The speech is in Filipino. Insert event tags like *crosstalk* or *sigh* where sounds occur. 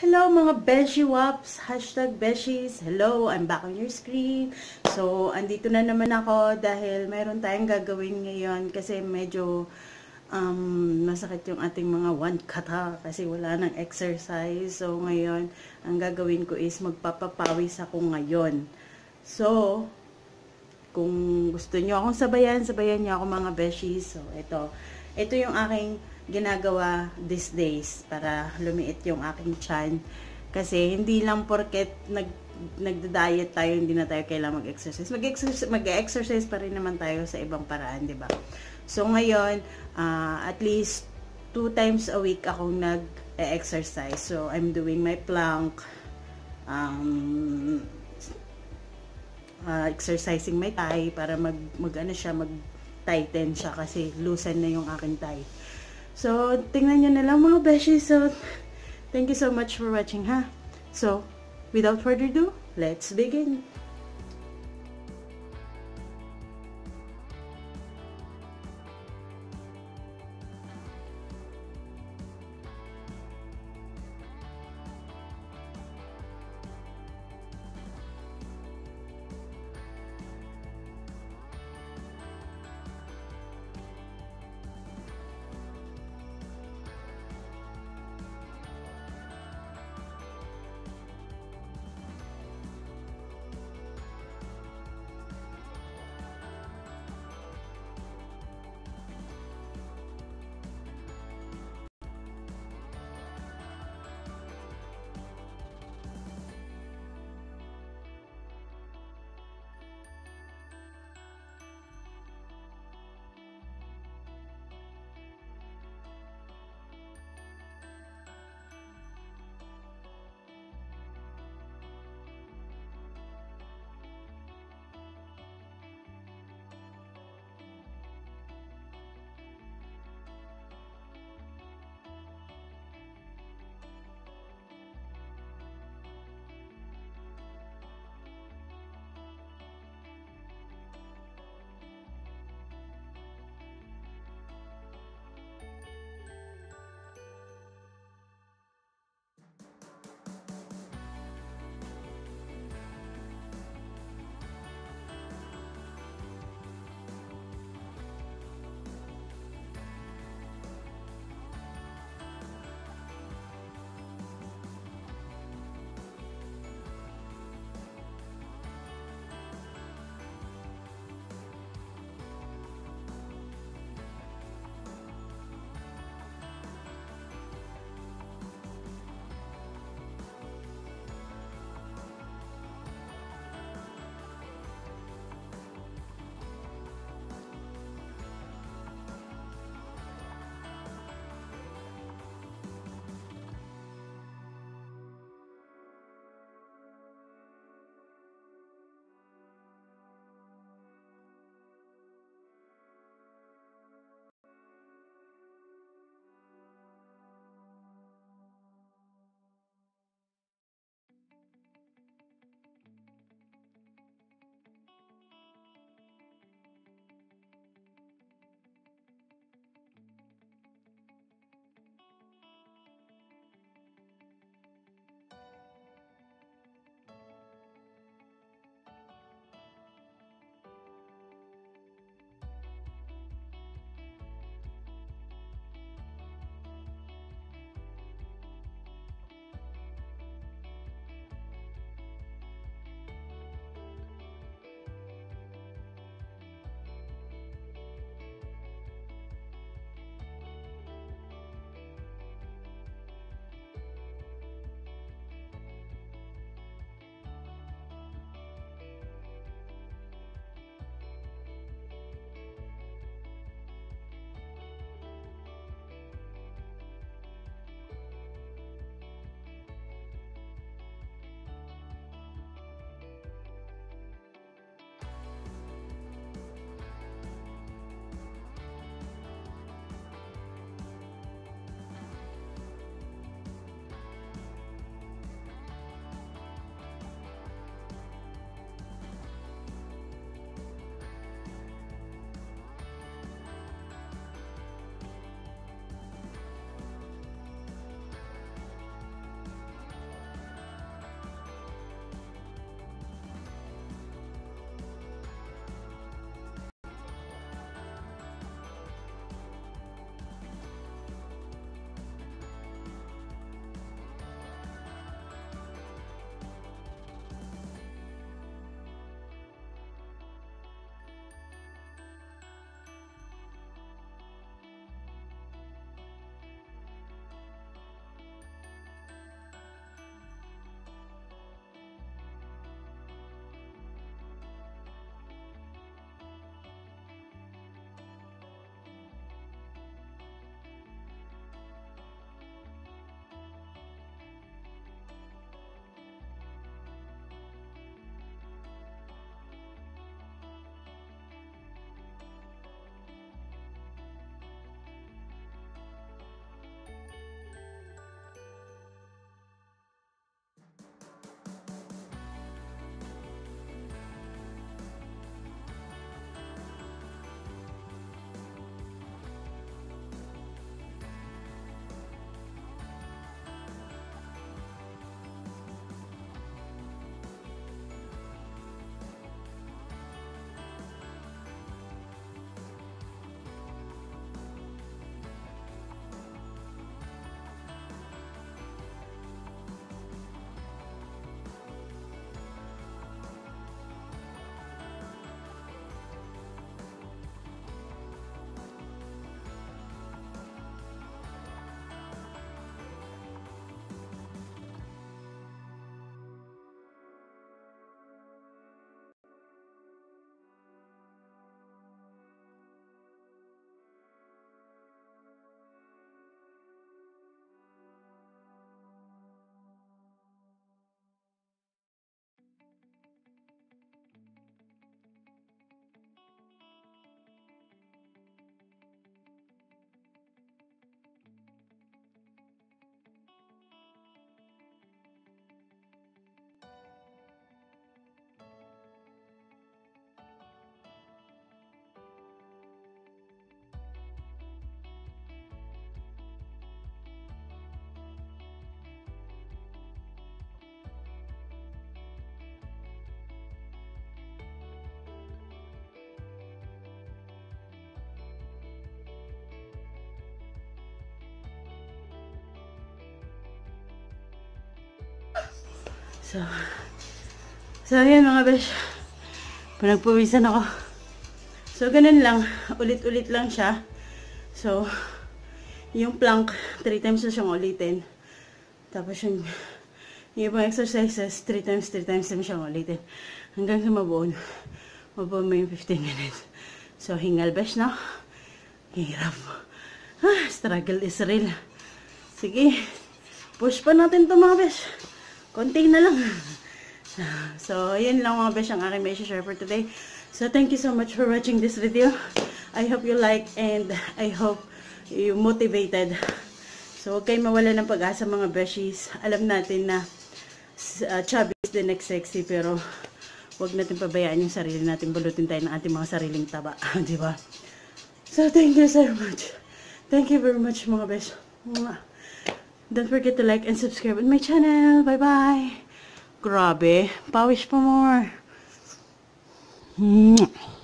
Hello mga Beshi Waps, hashtag Beshies. Hello, I'm back on your screen. So, andito na naman ako dahil meron tayong gagawin ngayon kasi medyo um, masakit yung ating mga one kata kasi wala nang exercise. So, ngayon, ang gagawin ko is magpapapawis ako ngayon. So, kung gusto nyo akong sabayan, sabayan nyo ako mga Beshies. So, ito. Ito yung aking ginagawa these days para lumiit yung aking chan. Kasi hindi lang porket nag nagda-diet tayo, hindi na tayo kailangan mag-exercise. Mag-exercise, mag-exercise pa rin naman tayo sa ibang paraan, di ba? So, ngayon, uh, at least two times a week akong nag-exercise. So, I'm doing my plank, um, uh, exercising my thigh para mag, mag siya, mag tighten siya kasi loosen na yung aking thigh. So, tingnan nyo na lang mga beshi. So, thank you so much for watching ha. So, without further ado, let's begin. So, so ayan mga besh. Panagpawisan ako. So, ganun lang. Ulit-ulit lang siya. So, yung plank, 3 times na siyang ulitin. Tapos yung, yung ibang exercises, 3 times, 3 times na siyang ulitin. Hanggang sa mabuo. Mabuo mo yung 15 minutes. So, hingal besh na. Hirap. Ah, struggle is real. Sige. Push pa natin to mga besh. Konti na lang. *laughs* So, yun lang mga besh ang aking may share for today. So, thank you so much for watching this video. I hope you like and I hope you motivated. So, huwag kayong mawala ng pag-asa mga beshies. Alam natin na uh, chubby is the next sexy pero huwag natin pabayaan yung sarili natin. Bulutin tayo ng ating mga sariling taba. *laughs* Di ba? So, thank you so much. Thank you very much mga besh. Don't forget to like and subscribe on my channel. Bye-bye. Grabe. Pawis pa more. Mwah.